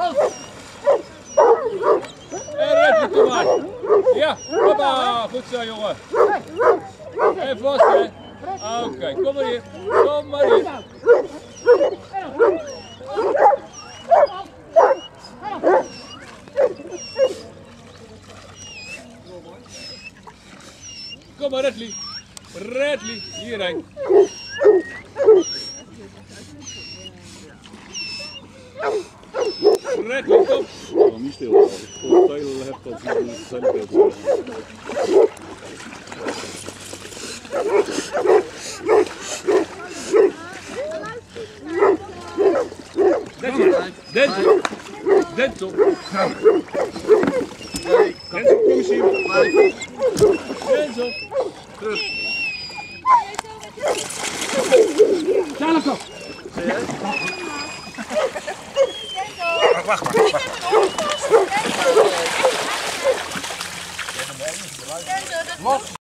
Oh! Ja, hoppa. Goed zo, jongen. En vast, hè. Oké, kom maar hier. Kom maar hier. Kom maar, Redley. Redley, hierheen. Redley, kom. Ik kan niet stil. Als ik voor veel heb, dan zie je het hele beeld. Denzel. Denzel. Denzel. Denzel, kom eens hier. Denzel. Terug wacht maar. Wacht maar. Los!